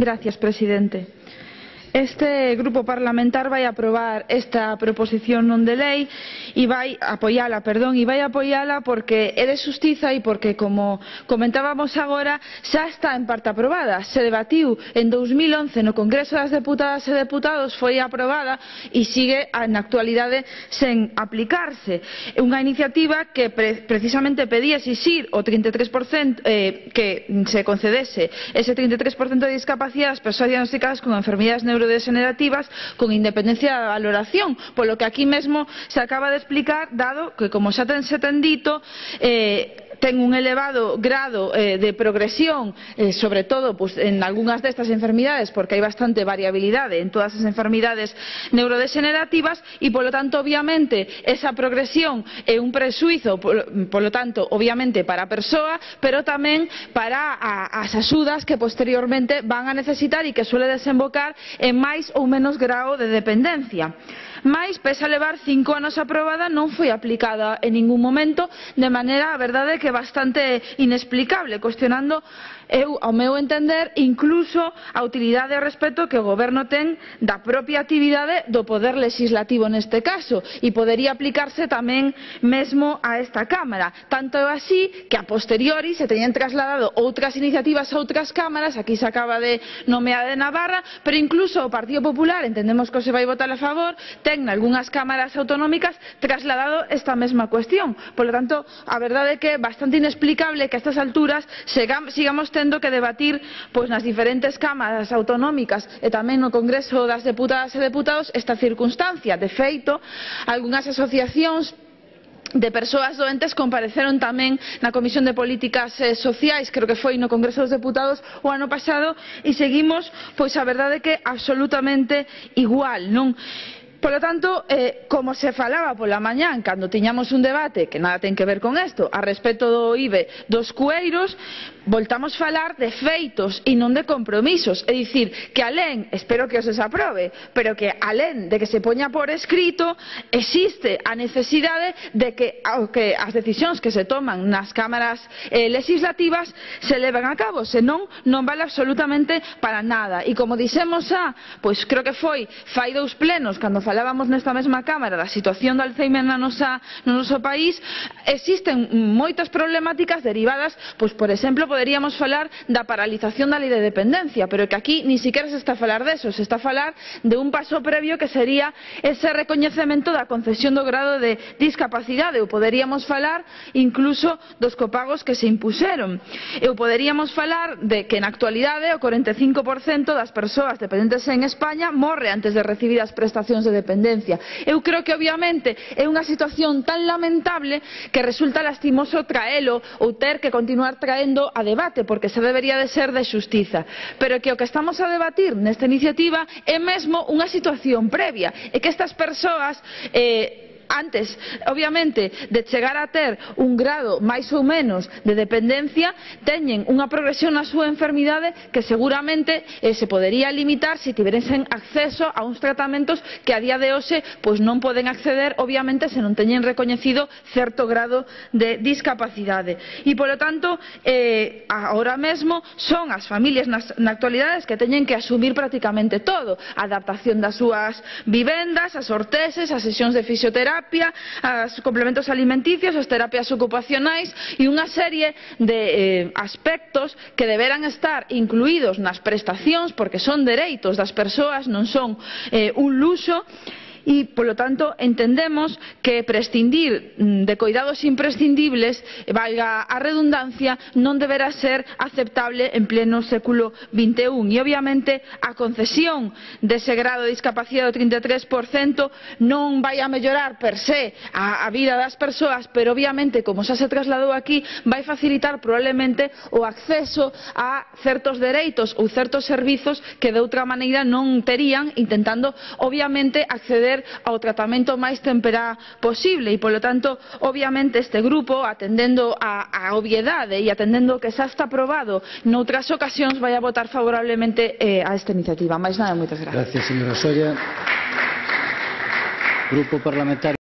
señor presidente. Este grupo parlamentar vai aprobar esta proposición non de lei e vai apoiala, perdón, e vai apoiala porque é de xustiza e porque, como comentábamos agora, xa está en parte aprobada. Se debatiu en 2011 no Congreso das Deputadas e Deputados, foi aprobada e sigue na actualidade sen aplicarse. Unha iniciativa que pre precisamente pedía exixir o 33% eh, que se concedese ese 33% de discapacidade ás persoas diagnosticadas con enfermidades neurodesarrollativas redes generativas con independencia da valoración, polo que aquí mesmo se acaba de explicar, dado que, como xa ten, se ten dito, eh, ten un elevado grado eh, de progresión, eh, sobre todo pues, en algunhas destas enfermidades, porque hai bastante variabilidade en todas as enfermidades neurodegenerativas e, polo tanto, obviamente, esa progresión é un presuizo, polo, polo tanto, obviamente, para a persoa, pero tamén para a, as axudas que posteriormente van a necesitar e que suele desembocar en máis ou menos grao de dependencia. Mais, pese a levar cinco anos aprobada, non foi aplicada en ningún momento, de maneira, a verdade, que bastante inexplicable, cuestionando, eu, ao meu entender, incluso a utilidade e respeto que o Goberno ten da propia actividade do Poder Legislativo neste caso, e podería aplicarse tamén mesmo a esta Cámara. Tanto é así que a posteriori se teñen trasladado outras iniciativas a outras cámaras, aquí se acaba de nomear de Navarra, pero incluso o Partido Popular, entendemos que se vai votar a favor, ten ten algunhas cámaras autonómicas trasladado esta mesma cuestión. Por lo tanto, a verdade é que é bastante inexplicable que a estas alturas sigamos tendo que debatir pois, nas diferentes cámaras autonómicas e tamén no Congreso das Deputadas e Deputados esta circunstancia. De feito, algunhas asociacións de persoas doentes compareceron tamén na Comisión de Políticas eh, Sociais, creo que foi no Congreso dos Deputados o ano pasado, e seguimos, pois a verdade que absolutamente igual, non? Polo tanto, eh, como se falaba pola mañán, cando tiñamos un debate que nada ten que ver con isto, a respecto do IBE dos cueiros, voltamos falar de feitos e non de compromisos. É dicir, que alén, espero que os desaprobe, pero que alén de que se poña por escrito, existe a necesidade de que, que as decisións que se toman nas cámaras eh, legislativas se leven a cabo, senón non vale absolutamente para nada. E como dixemos a, pois creo que foi fai dous plenos cando falábamos nesta mesma Cámara da situación do Alzheimer na nosa, no noso país, existen moitas problemáticas derivadas, pois, por exemplo, poderíamos falar da paralización da lei de dependencia, pero que aquí ni siquiera se está a falar deso, se está a falar de un paso previo que sería ese recoñecemento da concesión do grado de discapacidade, ou poderíamos falar incluso dos copagos que se impuseron. Ou poderíamos falar de que na actualidade o 45% das persoas dependentes en España morre antes de recibir as prestacións de dependencia. Eu creo que obviamente é unha situación tan lamentable que resulta lastimoso traelo ou ter que continuar traendo a debate porque se debería de ser de xustiza. Pero que o que estamos a debatir nesta iniciativa é mesmo unha situación previa e que estas persoas eh, antes, obviamente, de chegar a ter un grado máis ou menos de dependencia, teñen unha progresión na súa enfermidade que seguramente eh, se podería limitar se tiveresen acceso a uns tratamentos que a día de hoxe pois non poden acceder, obviamente, se non teñen recoñecido certo grado de discapacidade. E, polo tanto, eh, ahora mesmo son as familias nas, na actualidade que teñen que asumir prácticamente todo, a adaptación das súas vivendas, as orteses, as sesións de fisioterapia, terapia, as complementos alimenticios, as terapias ocupacionais e unha serie de eh, aspectos que deberán estar incluídos nas prestacións porque son dereitos das persoas, non son eh, un luxo e, por lo tanto, entendemos que prescindir mm, de coidados imprescindibles, eh, valga a redundancia, non deberá ser aceptable en pleno século XXI. E, obviamente, a concesión dese grado de discapacidade do 33% non vai a mellorar per se a, a vida das persoas, pero, obviamente, como xa se trasladou aquí, vai facilitar probablemente o acceso a certos dereitos ou certos servizos que de outra maneira non terían intentando obviamente acceder acceder ao tratamento máis temperá posible e, polo tanto, obviamente este grupo, atendendo a, a obviedade e atendendo que xa está aprobado noutras ocasións, vai a votar favorablemente eh, a esta iniciativa. Mais nada, moitas gracias. Gracias, señora Soria. Grupo Parlamentario